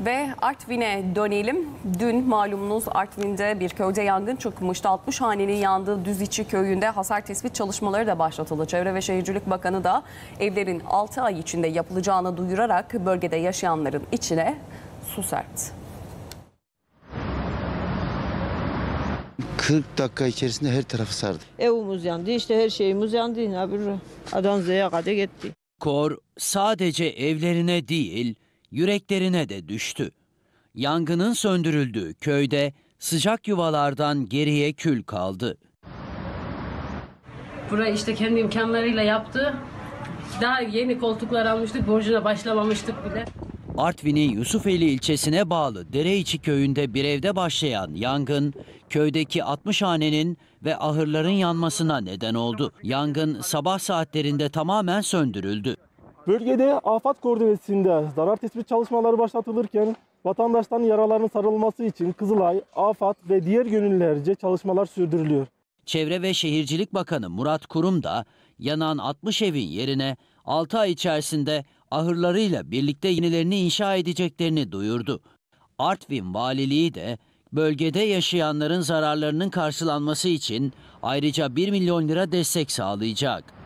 Ve Artvin'e dönelim. Dün malumunuz Artvin'de bir köyde yangın çıkmıştı. 60 hanenin yandığı Düziçi köyünde hasar tespit çalışmaları da başlatıldı. Çevre ve Şehircilik Bakanı da evlerin 6 ay içinde yapılacağını duyurarak bölgede yaşayanların içine su serpti. 40 dakika içerisinde her tarafı sardı. Evimiz yandı işte her şeyimiz yandı. Ne bir Adan Z'ye kadar gitti. Kor sadece evlerine değil, yüreklerine de düştü. Yangının söndürüldüğü köyde sıcak yuvalardan geriye kül kaldı. Burayı işte kendi imkanlarıyla yaptı. Daha yeni koltuklar almıştık, borcuna başlamamıştık bile. Artvin'in Yusufeli ilçesine bağlı Dereiçi köyünde bir evde başlayan yangın, köydeki 60 hanenin ve ahırların yanmasına neden oldu. Yangın sabah saatlerinde tamamen söndürüldü. Bölgede afet koordinasyonunda zarar tespit çalışmaları başlatılırken vatandaşların yaralarının sarılması için Kızılay, AFAD ve diğer gönüllülerce çalışmalar sürdürülüyor. Çevre ve Şehircilik Bakanı Murat Kurum da yanan 60 evin yerine 6 ay içerisinde ahırlarıyla birlikte yenilerini inşa edeceklerini duyurdu. Artvin Valiliği de bölgede yaşayanların zararlarının karşılanması için ayrıca 1 milyon lira destek sağlayacak.